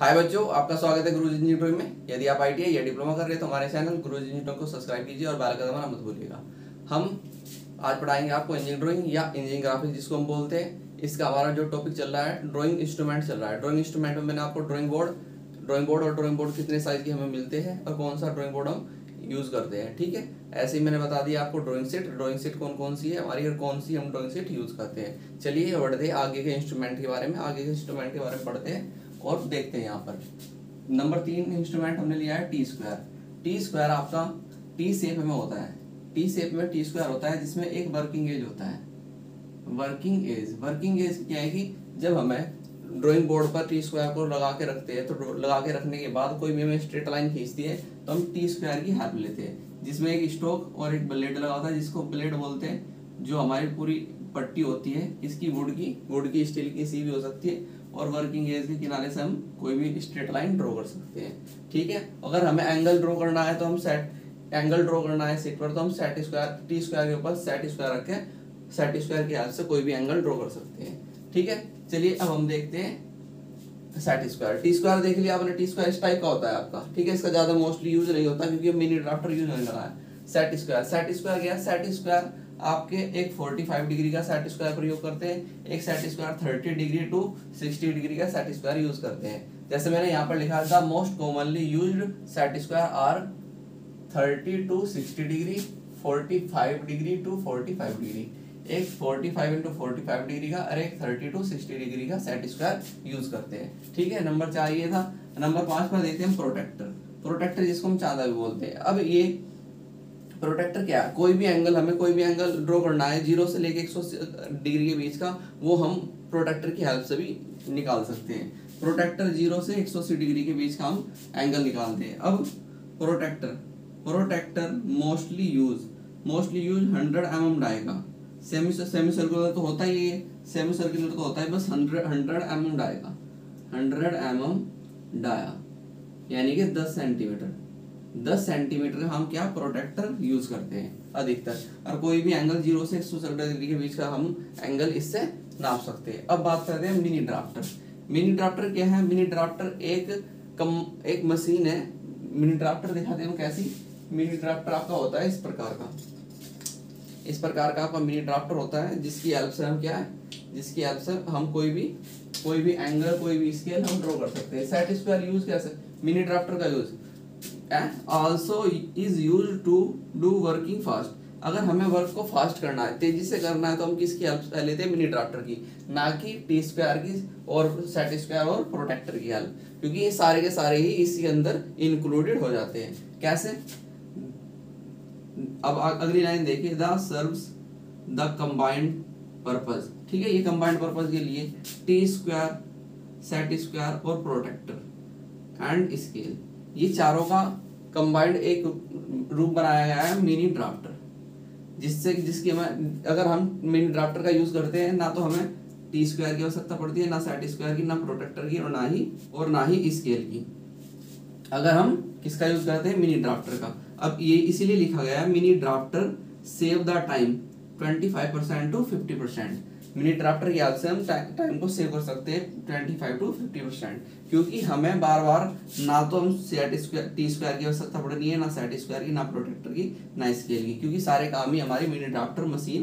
हाय बच्चों, आपका स्वागत है गुरु जी ड्राइंग में। यदि आप आई या डिप्लोमा कर रहे हैं तो हमारे चैनल गुरु जी ड्राइंग को सब्सक्राइब कीजिए और बेल का दबाना मत भूलिएगा। हम आज पढ़ाएँगे आपको इंजीनियरिंग ड्राइंग या इंजीनियरिंग ग्राफिक्स जिसको हम बोलते हैं। इसका हमारा जो टॉपिक चल रहा है ड्रॉइंग इंस्ट्रूमेंट चल रहा है। ड्रॉइंग इंस्ट्रूमेंट में मैंने आपको ड्रॉइंग बोर्ड ड्रॉइंग बोर्ड और ड्रॉइंग बोर्ड कितने साइज़ के हमें मिलते हैं और कौन सा ड्रॉइंग बोर्ड हम यूज़ करते हैं, ठीक है? ऐसे ही मैंने बता दिया आपको ड्राइंग सेट ड्राइंग सेट कौन कौन सी है? हमारी और कौन सी हम ड्राइंग सेट यूज़ करते हैं। चलिए बढ़ते हैं आगे के इंस्ट्रूमेंट के बारे में। आगे के इंस्ट्रूमेंट के बारे में पढ़ते हैं। और देखते हैं यहाँ पर। नंबर तीन इंस्ट्रूमेंट हमने लिया है टी स्क्वायर टी स्क्वायर आपका टी शेप में होता है। टी शेप में टी स्क्वायर होता है जिसमें एक वर्किंग एज होता है। वर्किंग एज वर्किंग एज क्या है कि जब हमें ड्राइंग बोर्ड पर टी स्क्वायर को लगा के रखते हैं तो लगा के रखने के बाद कोई भी हमें स्ट्रेट लाइन खींचती है तो हम टी स्क्वायर की हेल्प लेते हैं, जिसमें एक स्टोक और एक ब्लेड लगा होता है, जिसको ब्लेड बोलते हैं, जो हमारी पूरी पट्टी होती है, इसकी वुड की वुड की स्टील की सी भी हो सकती है। और वर्किंग एज के किनारे से हम कोई भी स्ट्रेट लाइन ड्रॉ कर सकते हैं। ठीक है? अगर हमें एंगल ड्रॉ करना है तो हम सेट एंगल ड्रॉ करना है सीट पर तो हम सेट स्क्वायर टी स्क्वायर के ऊपर सेट स्क्वायर रख। सेट स्क्वायर की हेल्प से कोई भी एंगल ड्रॉ कर सकते हैं। ठीक है? चलिए, अब हम देखते हैं सेट स्क्वायर टी स्क्वायर देख लिया आपने टी स्क्वायर इस टाइप का होता है आपका। ठीक है? इसका ज़्यादा मोस्टली यूज़ नहीं होता क्योंकि मिनी ड्राफ्टर यूज़ होने लगा है। सेट स्क्वायर सेट स्क्वायर क्या सेट स्क्वायर आपके एक 45 डिग्री का सेट स्क्वायर प्रयोग करते हैं, एक set square 30 degree to 60 degree का सेट स्क्वायर यूज़ करते हैं। जैसे मैंने यहाँ पर लिखा था most commonly used set square are 30 to 60 degree 45 degree to 45 degree. एक 45 इंटू फोर्टी डिग्री का और एक 30 टू 60 डिग्री का सेट स्क्वायर यूज़ करते हैं। ठीक है, नंबर चार ये था। नंबर पाँच पर देखते हैं प्रोटेक्टर प्रोटेक्टर जिसको हम चांदा भी बोलते हैं। अब ये प्रोटेक्टर क्या है? कोई भी एंगल हमें कोई भी एंगल ड्रॉ करना है ज़ीरो से लेके 100 डिग्री के बीच का, वो हम प्रोटेक्टर की हेल्प से भी निकाल सकते हैं। प्रोटेक्टर ज़ीरो से 180 डिग्री के बीच का हम एंगल निकालते हैं। अब protractor protractor mostly use mostly use 100 M M dia का। सेमी सेमी सर्कुलर तो होता ही है सेमी सर्कुलर तो होता है, बस hundred hundred M M dia का। हंड्रेड एम एम डाया यानी कि दस सेंटीमीटर दस सेंटीमीटर हम क्या प्रोटेक्टर यूज़ करते हैं अधिकतर। और कोई भी एंगल ज़ीरो से एक सौ डिग्री के बीच का हम एंगल इससे नाप सकते हैं। अब बात करते हैं मिनी ड्राफ्टर मिनी ड्राफ्टर क्या है? मिनी ड्राफ्टर एक कम, एक मशीन है। मिनी ड्राफ्टर दिखाते हैं कैसी? मिनी ड्राफ्टर आपका होता है इस प्रकार का। इस प्रकार का आपका मिनी ड्राफ्टर होता है, जिसकी हेल्प से हम क्या है? जिसकी हेल्प से हम कोई भी कोई भी एंगल कोई भी स्केल हम ड्रॉ कर सकते हैं। सेट स्क्वायर यूज़ कैसे? मिनी ड्राफ्टर का use also is use to do working fast अगर हमें वर्क को फास्ट करना है, तेज़ी से करना है तो हम किसकी हेल्प लेते हैं? मिनी ड्राफ्टर की। ना कि टी स्क्वायर की और सेट स्क्वायर और प्रोटेक्टर की हेल्प क्योंकि ये सारे के सारे ही इसी अंदर इंक्लूडेड हो जाते हैं। कैसे? अब अगली लाइन देखिए। The serves the combined purpose ठीक है, ये कंबाइंड पर्पज के लिए टी स्क्वायर सेट स्क्वायर और प्रोटेक्टर एंड स्केल ये चारों का कंबाइंड एक रूप बनाया गया है मिनी ड्राफ्टर जिससे जिसकी हमें अगर हम मिनी ड्राफ्टर का यूज़ करते हैं, ना तो हमें टी स्क्वायर की आवश्यकता पड़ती है, ना सेट स्क्वायर की, ना प्रोटेक्टर की, और ना ही और ना ही स्केल की। अगर हम किसका यूज़ करते हैं? मिनी ड्राफ्टर का। अब ये इसीलिए लिखा गया है mini drafter save the time twenty five percent to fifty percent mini drafter की हेल्प से हम टाइम को सेव कर सकते हैं twenty five to fifty percent क्योंकि हमें बार बार ना तो हम सेट स्क्वायर टी स्क्वायर की आवश्यकता पड़नी है, ना सेट स्क्वायर की, ना प्रोटेक्टर की, ना स्केल की क्योंकि सारे काम ही हमारी मिनी ड्राफ्टर मशीन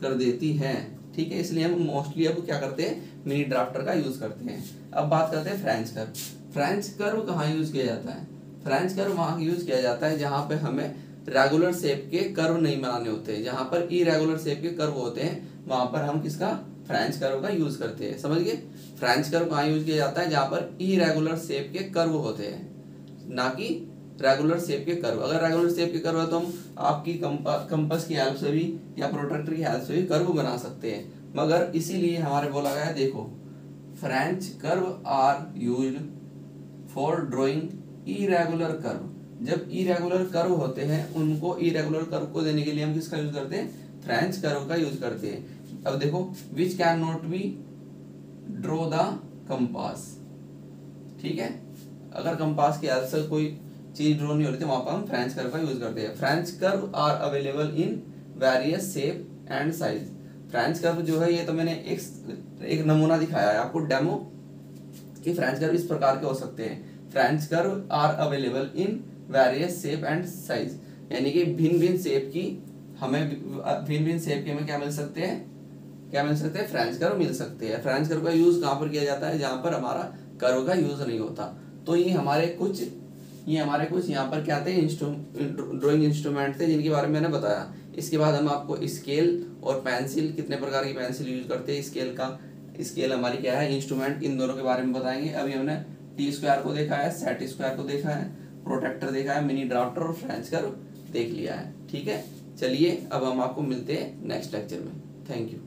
कर देती है। ठीक है, इसलिए हम मोस्टली अब क्या करते हैं? मिनी ड्राफ्टर का यूज़ करते हैं। अब बात करते हैं फ्रेंच कर्व फ्रेंच कर्व कहाँ यूज़ किया जाता है? फ्रेंच कर्व वहाँ यूज़ किया जाता है जहाँ पे हमें रेगुलर शेप के कर्व नहीं बनाने होते हैं। जहाँ पर इरेगुलर शेप के कर्व होते हैं, वहाँ पर हम किसका? फ्रेंच कर्व का यूज़ करते हैं। समझ गए? फ्रेंच कर्व कहाँ यूज़ किया जाता है? जहाँ पर इरेगुलर शेप के कर्व होते हैं। ना कि रेगुलर शेप के कर्व अगर रेगुलर शेप के कर्व है तो हम आपकी कंपस की हेल्प से भी या प्रोटेक्टर की हेल्प से भी कर्व बना सकते हैं। मगर इसीलिए हमारे बोला गया है, देखो French curve are use for drawing irregular curve जब इरेगुलर कर्व होते हैं, उनको इरेगुलर कर्व को देने के लिए हम किसका यूज़ करते हैं? फ्रेंच कर्व का यूज़ करते हैं। अब देखो which can not be draw the compass ठीक है? अगर कंपास की हेल्प से कोई चीज़ ड्रॉ नहीं हो रही थी वहाँ पर हम फ्रेंच कर्व का यूज़ करते हैं। French curve are available in various shape and size French curve जो है, ये तो मैंने एक एक नमूना दिखाया है आपको डेमो कि फ्रेंच कर्व इस प्रकार के हो सकते हैं। French curve are available in various shape and size यानी कि भिन्न भिन्न शेप की हमें भिन्न भिन्न शेप के हमें क्या मिल सकते हैं? क्या मिल सकते हैं? फ्रेंच कर्व मिल सकते हैं। फ्रेंच कर्व का यूज़ कहाँ पर किया जाता है? जहाँ पर हमारा कर्व का यूज़ नहीं होता। तो ये हमारे कुछ, ये हमारे कुछ यहाँ पर क्या थे? ड्राइंग इंस्ट्रूमेंट थे, जिनके बारे में मैंने बताया। इसके बाद हम आपको स्केल और पेंसिल कितने प्रकार की पेंसिल यूज़ करते हैं स्केल का। स्केल हमारी क्या है? इंस्ट्रूमेंट इन दोनों के बारे में बताएँगे। अभी हमने टी स्क्वायर को देखा है सेट स्क्वायर को देखा है। प्रोटेक्टर देखा है मिनी ड्राफ्टर और फ्रेंच कर देख लिया है। ठीक है? चलिए, अब हम आपको मिलते हैं नेक्स्ट लेक्चर में। Thank you